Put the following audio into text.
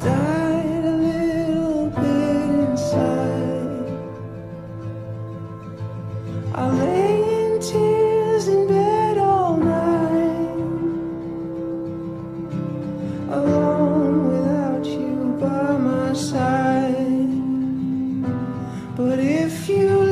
died a little bit inside. I lay in tears in bed all night, alone without you by my side. But if you